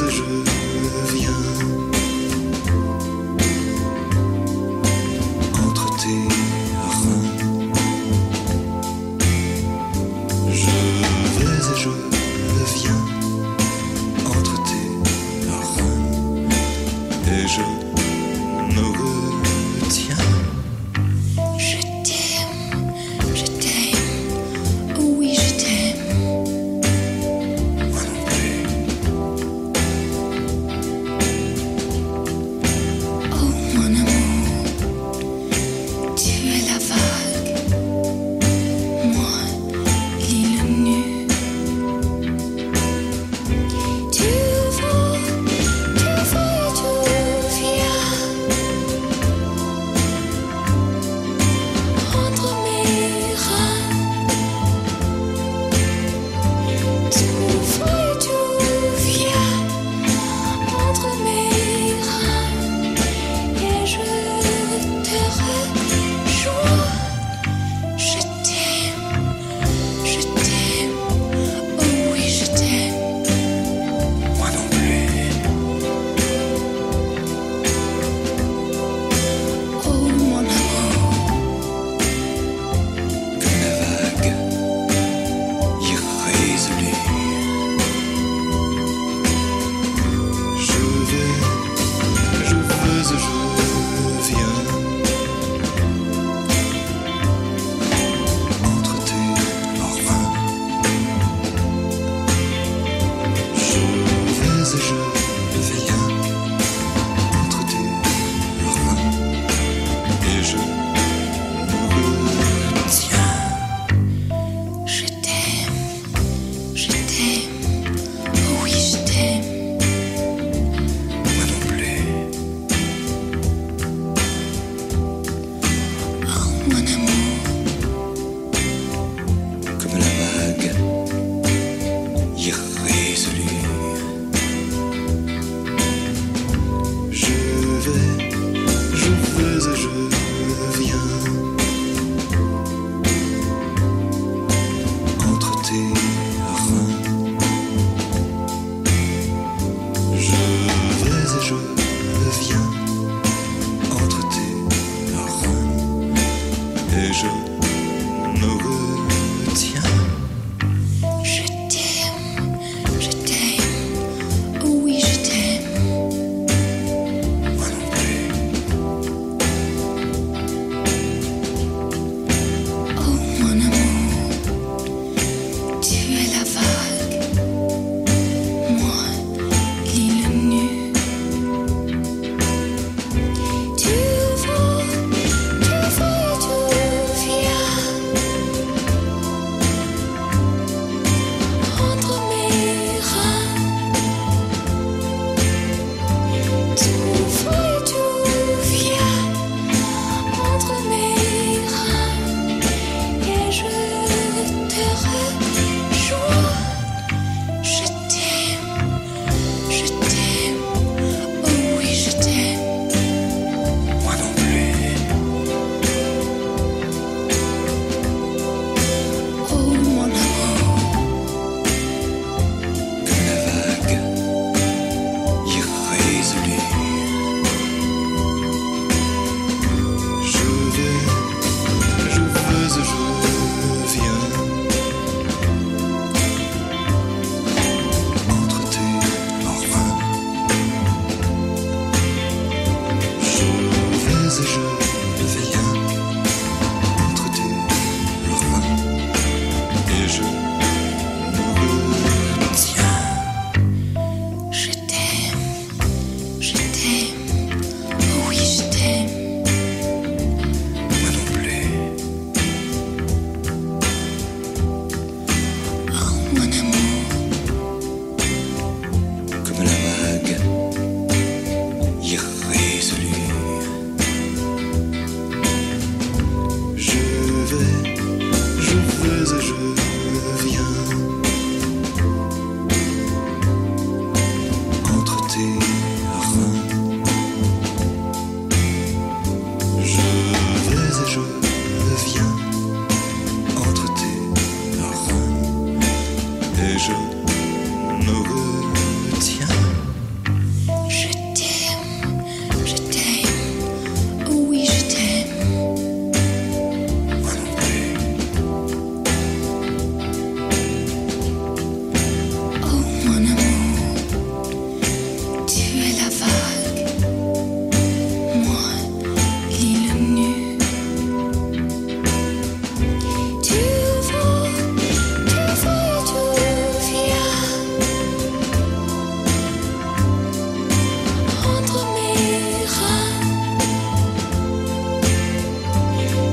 choses et je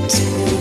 Times.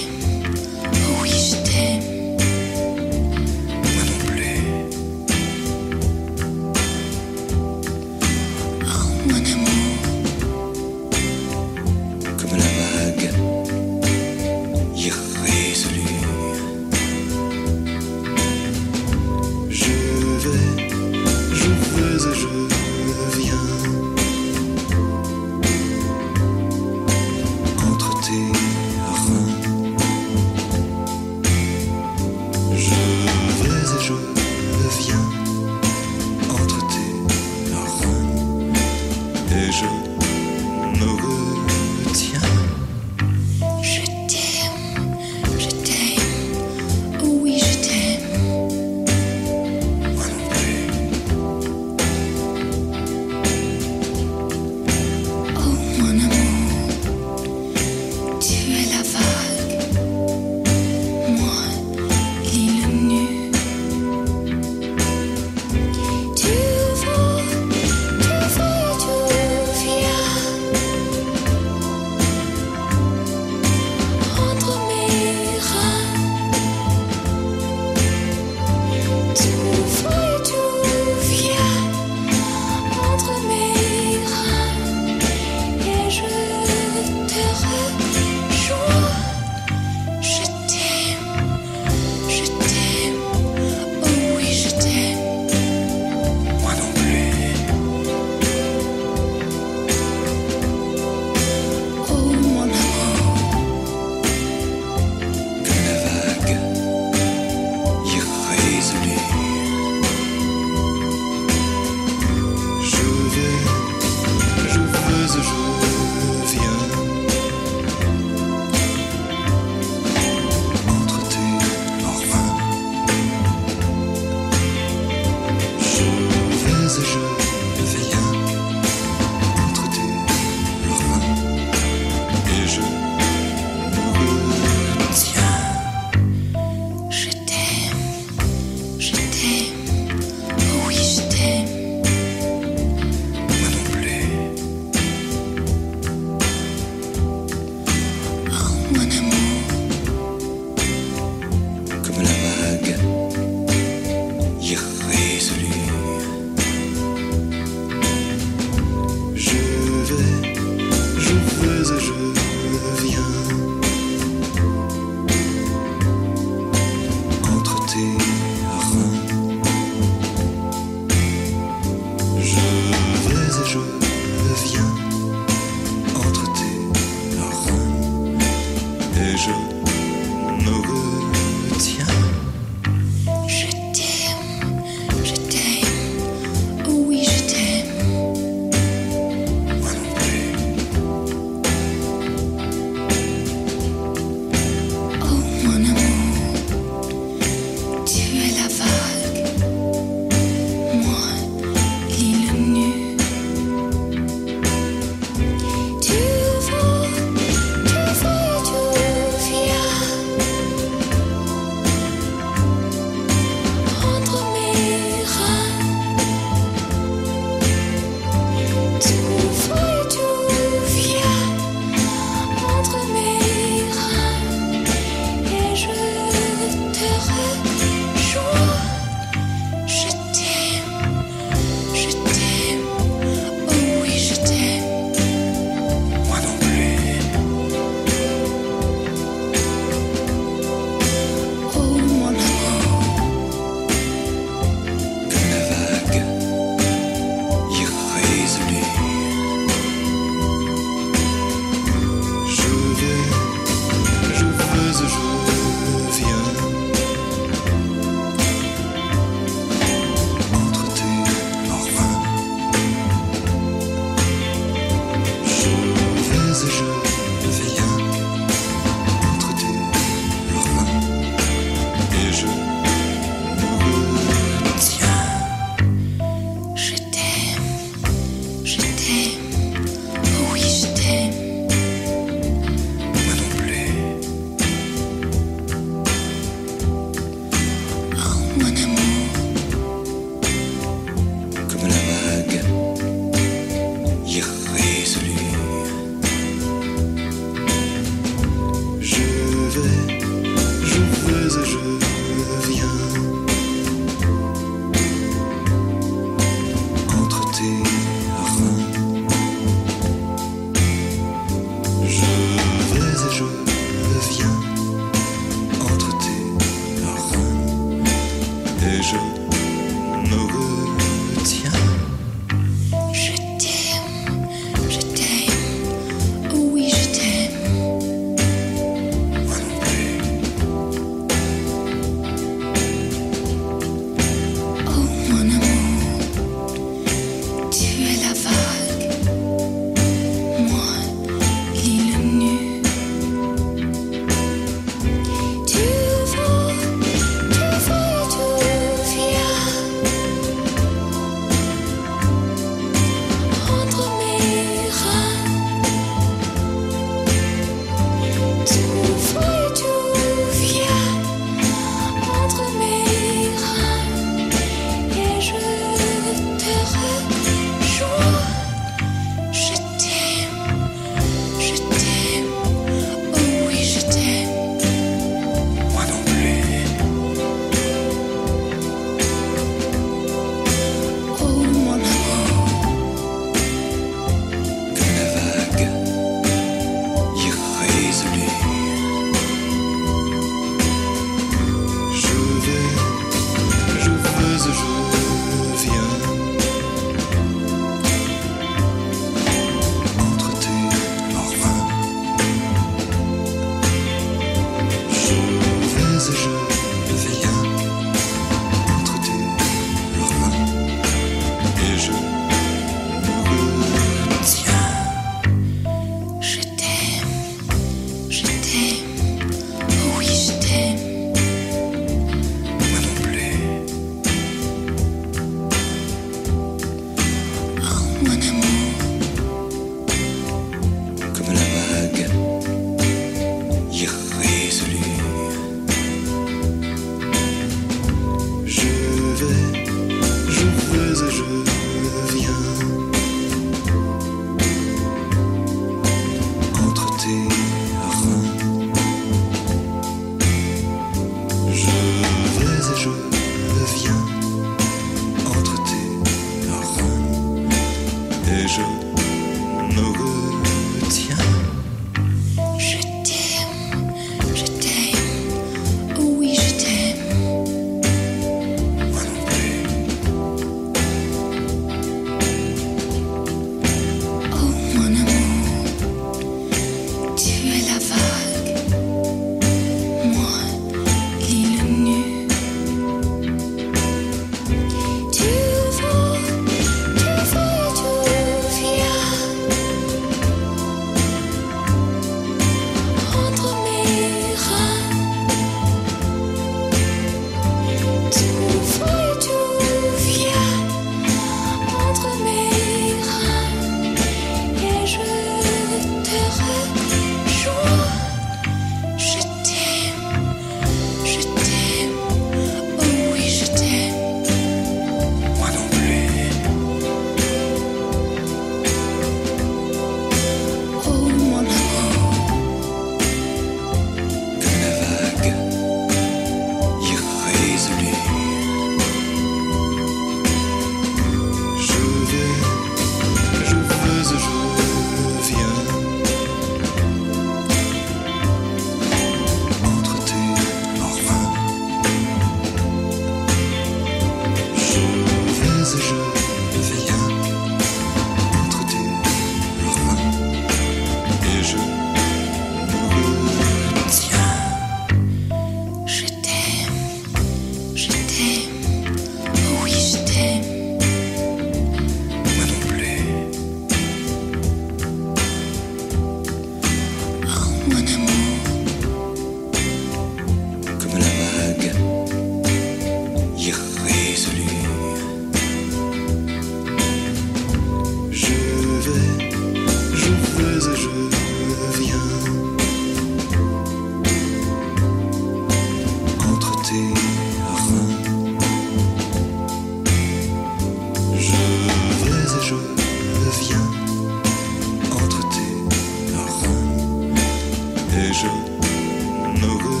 Je me